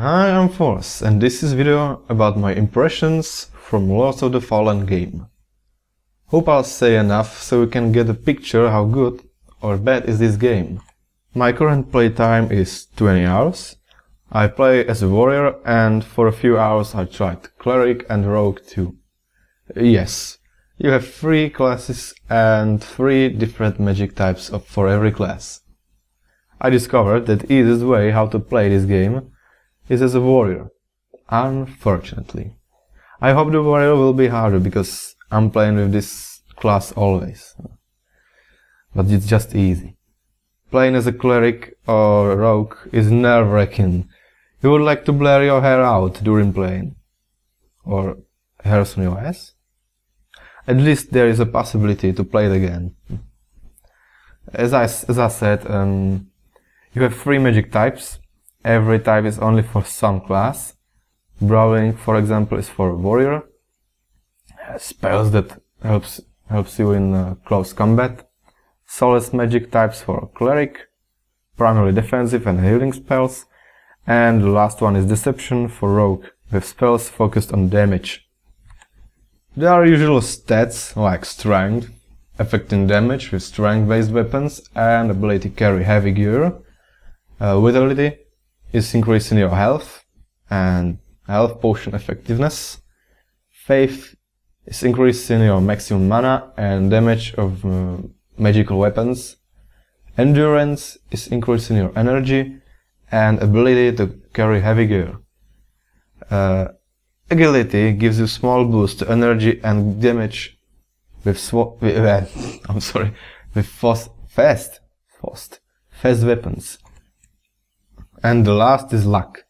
Hi, I'm Fors, and this is video about my impressions from Lords of the Fallen game. Hope I'll say enough so you can get a picture how good or bad is this game. My current playtime is 20 hours. I play as a warrior and for a few hours I tried cleric and rogue too. Yes, you have three classes and three different magic types for every class. I discovered that easiest way how to play this game is as a warrior. Unfortunately. I hope the warrior will be harder because I'm playing with this class always. But it's just easy. Playing as a cleric or a rogue is nerve-wracking. You would like to blare your hair out during playing. Or hairs on your ass? At least there is a possibility to play it again. As I, as I said, um, you have three magic types Every type is only for some class. Brawling, for example, is for warrior. Spells that helps helps you in uh, close combat. Solace magic types for cleric, primarily defensive and healing spells. And the last one is deception for rogue, with spells focused on damage. There are usual stats like strength, affecting damage with strength-based weapons and ability to carry heavy gear, uh, vitality, is increasing your health and health potion effectiveness. Faith is increasing your maximum mana and damage of uh, magical weapons. Endurance is increasing your energy and ability to carry heavy gear. Uh, agility gives you small boost to energy and damage with, sw- with I'm sorry, with fast, fast, fast, fast weapons. And the last is luck.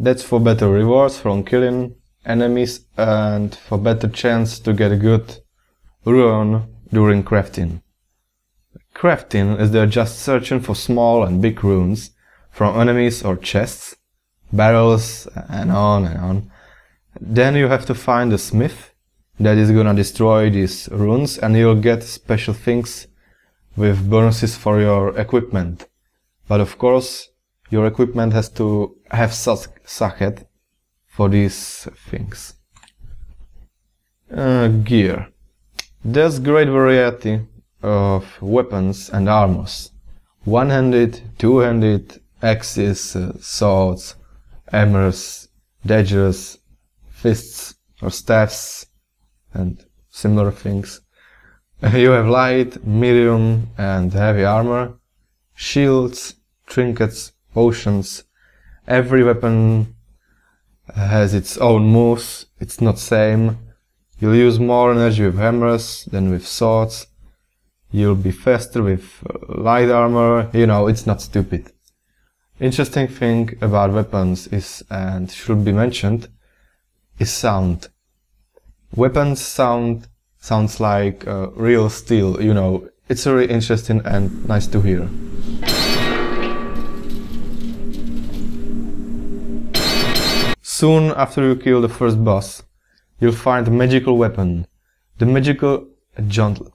That's for better rewards from killing enemies and for better chance to get a good rune during crafting. Crafting is they're just searching for small and big runes from enemies or chests, barrels and on and on. Then you have to find a smith that is gonna destroy these runes and you'll get special things with bonuses for your equipment. But of course, your equipment has to have such socket for these things. Uh, gear. There's great variety of weapons and armors. One-handed, two-handed, axes, uh, swords, hammers, daggers, fists or staffs, and similar things. You have light, medium, and heavy armor, shields, trinkets, potions. Every weapon has its own moves, it's not same. You'll use more energy with hammers than with swords. You'll be faster with uh, light armor, you know, it's not stupid. Interesting thing about weapons is, and should be mentioned, is sound. Weapons sound sounds like uh, real steel, you know, it's very interesting and nice to hear. Soon after you kill the first boss, you'll find a magical weapon, the magical gauntlet.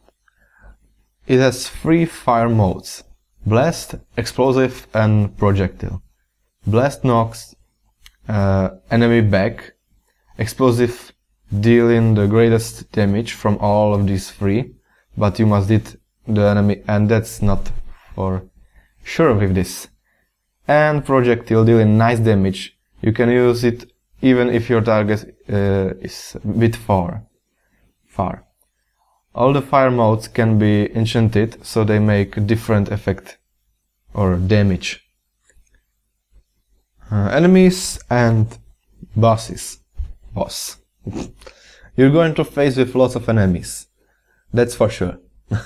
It has three fire modes, blast, explosive and projectile. Blast knocks uh, enemy back, explosive dealing the greatest damage from all of these three, but you must hit the enemy and that's not for sure with this. And projectile dealing nice damage, you can use it even if your target uh, is a bit far. Far. All the fire modes can be enchanted, so they make different effect or damage. Uh, enemies and bosses. Boss. You're going to face with lots of enemies. That's for sure.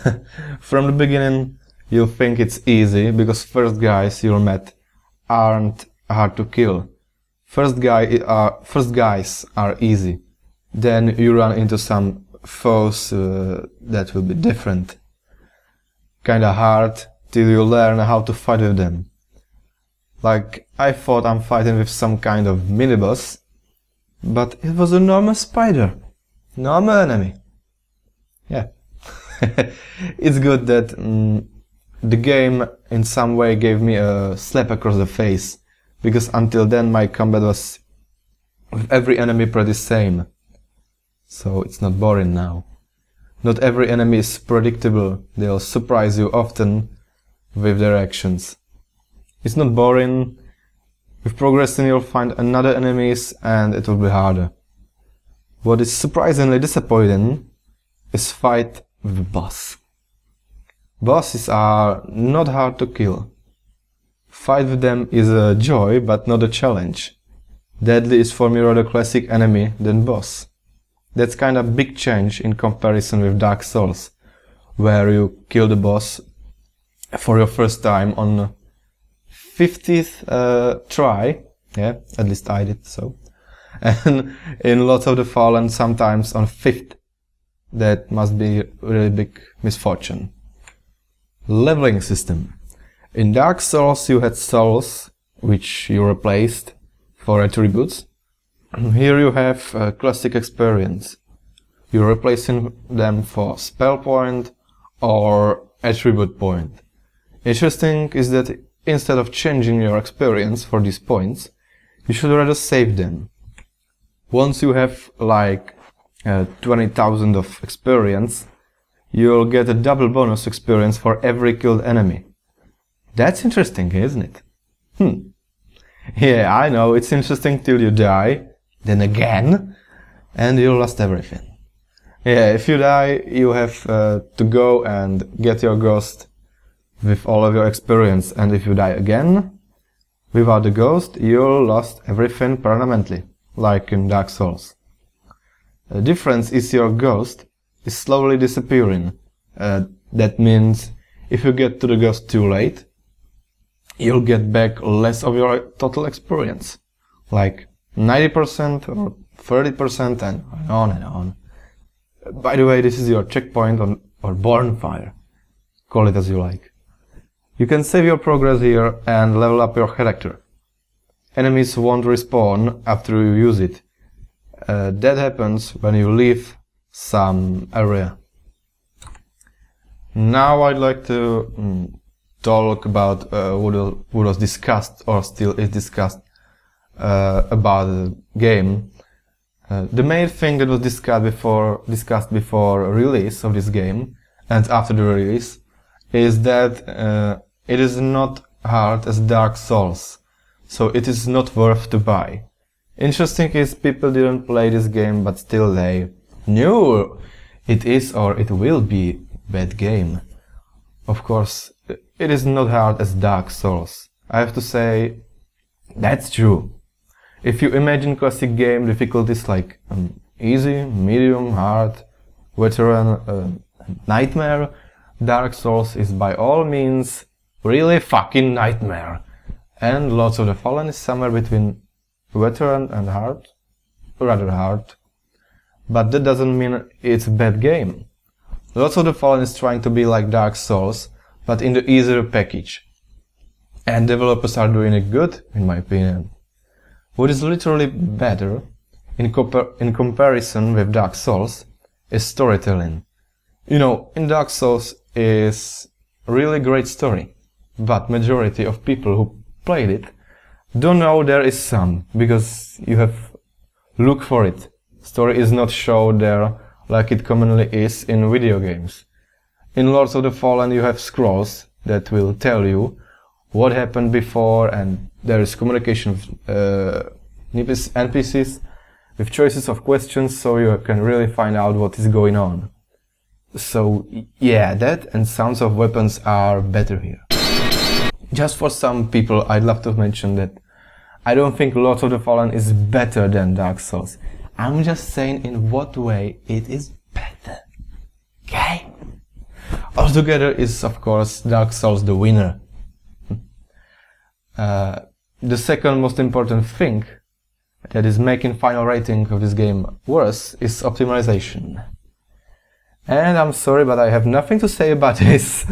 From the beginning, you'll think it's easy because first guys you'll met aren't hard to kill. First guy, uh, first guys are easy. Then you run into some foes uh, that will be different. Kinda hard till you learn how to fight with them. Like, I thought I'm fighting with some kind of mini-boss, but it was a normal spider. Normal enemy. Yeah. it's good that mm, the game in some way gave me a slap across the face because until then my combat was with every enemy pretty same. So it's not boring now. Not every enemy is predictable, they'll surprise you often with their actions. It's not boring, with progressing you'll find another enemies and it will be harder. What is surprisingly disappointing is fight with the boss. Bosses are not hard to kill. Fight with them is a joy but not a challenge. Deadly is for me rather classic enemy than boss. That's kind of big change in comparison with Dark Souls, where you kill the boss for your first time on 50th uh, try. Yeah, at least I did so. And in Lords of the Fallen, sometimes on fifth. That must be really big misfortune. Leveling system. In Dark Souls, you had souls, which you replaced for attributes. Here you have a classic experience. You're replacing them for spell point or attribute point. Interesting is that instead of changing your experience for these points, you should rather save them. Once you have like uh, 20,000 of experience, you'll get a double bonus experience for every killed enemy. That's interesting, isn't it? Hmm. Yeah, I know, it's interesting till you die, then again, and you lost everything. Yeah, if you die, you have uh, to go and get your ghost with all of your experience, and if you die again, without the ghost, you lost everything permanently, like in Dark Souls. The difference is your ghost is slowly disappearing. Uh, that means if you get to the ghost too late, you'll get back less of your total experience, like 90% or 30% and on and on. By the way, this is your checkpoint on, or bonfire. Call it as you like. You can save your progress here and level up your character. Enemies won't respawn after you use it. Uh, that happens when you leave some area. Now I'd like to mm, talk about uh, what, what, was discussed or still is discussed uh, about the game. Uh, the main thing that was discussed before discussed before release of this game and after the release is that uh, it is not hard as Dark Souls, so it is not worth to buy. Interesting is people didn't play this game but still they knew it is or it will be bad game. Of course, it is not hard as Dark Souls. I have to say, that's true. If you imagine classic game difficulties like um, easy, medium, hard, veteran, uh, nightmare, Dark Souls is by all means really fucking nightmare. And Lords of the Fallen is somewhere between veteran and hard, rather hard. But that doesn't mean it's a bad game. Lords of the Fallen is trying to be like Dark Souls, but in the easier package. And developers are doing it good, in my opinion. What is literally better, in, in comparison with Dark Souls, is storytelling. You know, in Dark Souls is really great story, but majority of people who played it don't know there is some, because you have look for it. Story is not shown there like it commonly is in video games. In Lords of the Fallen you have scrolls that will tell you what happened before and there is communication with uh, NPCs with choices of questions so you can really find out what is going on. So yeah, that and sounds of weapons are better here. Just for some people I'd love to mention that I don't think Lords of the Fallen is better than Dark Souls. I'm just saying in what way it is? Altogether is of course Dark Souls the winner. Uh, the second most important thing that is making final rating of this game worse is optimization. And I'm sorry, but I have nothing to say about this.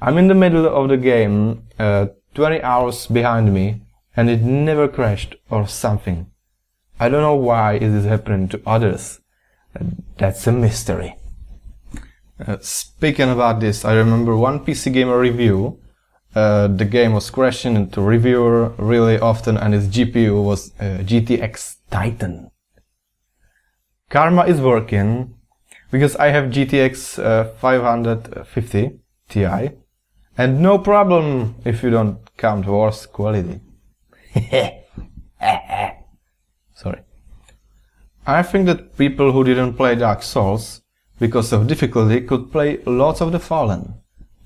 I'm in the middle of the game, uh, 20 hours behind me, and it never crashed or something. I don't know why it is happening to others. That's a mystery. Uh, speaking about this, I remember one PC Gamer review uh, the game was crashing into reviewer really often and its GPU was uh, GTX Titan. Karma is working because I have GTX uh, 550 Ti and no problem if you don't count worse quality. Sorry. I think that people who didn't play Dark Souls because of difficulty could play Lords of The Fallen.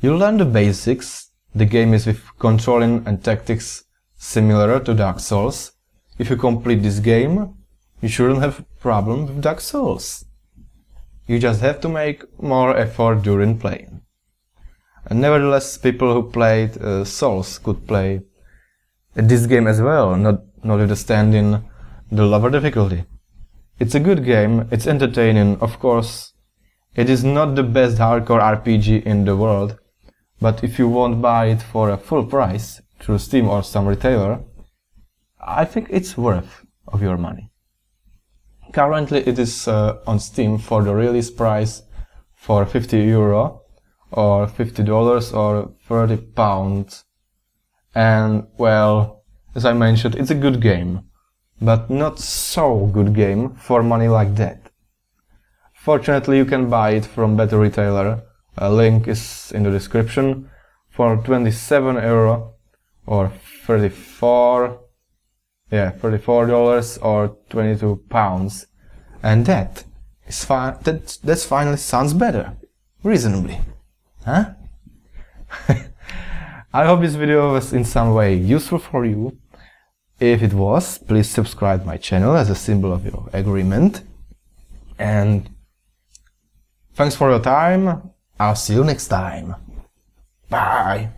You learn the basics, the game is with controlling and tactics similar to Dark Souls. If you complete this game, you shouldn't have problem with Dark Souls. You just have to make more effort during playing. And nevertheless, people who played uh, Souls could play this game as well, not, not understanding the lower difficulty. It's a good game, it's entertaining, of course. It is not the best hardcore RPG in the world, but if you won't buy it for a full price through Steam or some retailer, I think it's worth of your money. Currently it is uh, on Steam for the release price for 50 euro or 50 dollars or 30 pounds. And well, as I mentioned, it's a good game, but not so good game for money like that. Fortunately, you can buy it from better retailer. A link is in the description. For 27 euro or 34 yeah 34 dollars or 22 pounds. And that is fine that that's finally sounds better. Reasonably huh? I hope this video was in some way useful for you. If it was please subscribe my channel as a symbol of your agreement. And thanks for your time. I'll see you next time. Bye